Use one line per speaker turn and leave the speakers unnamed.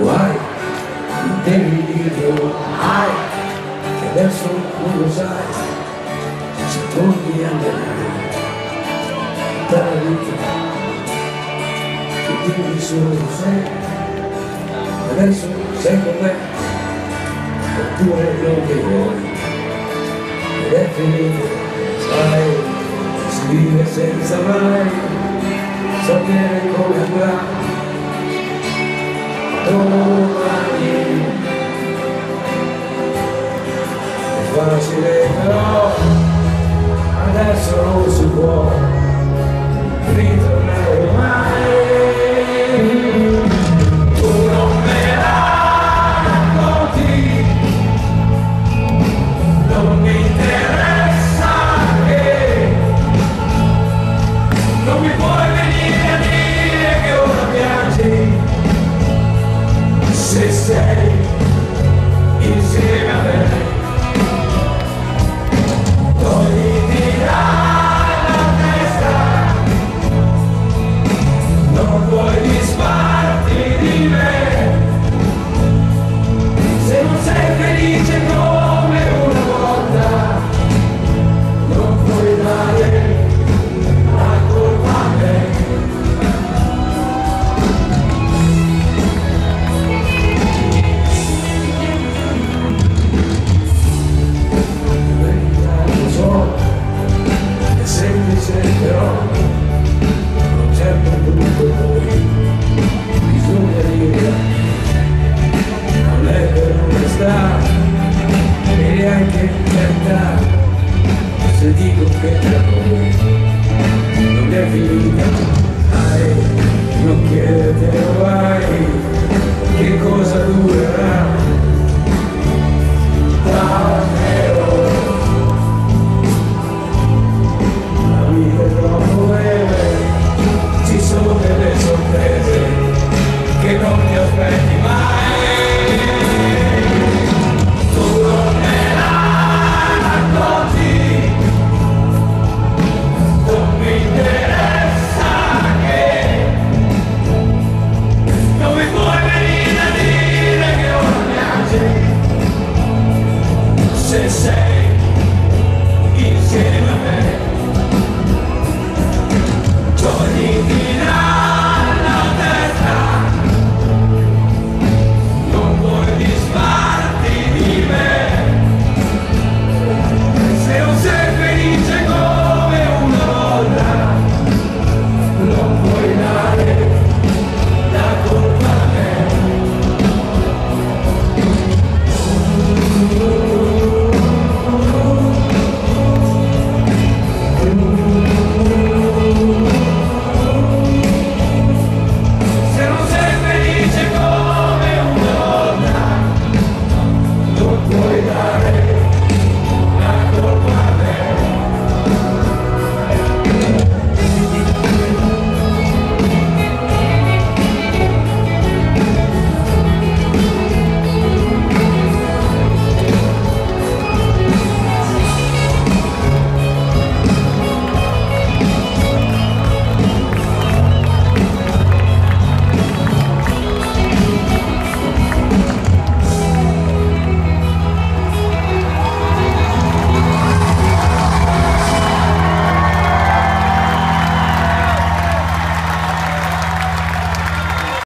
guai, devi dirlo mai, che adesso non lo sai, se torni andrai per la vita, che dimmi solo se, adesso sei con me, oppure non mi vuoi, ed è finito, sai, si vive senza mai sapere come andrà però adesso non si può sentido que te robé. No me vine no quiere te robar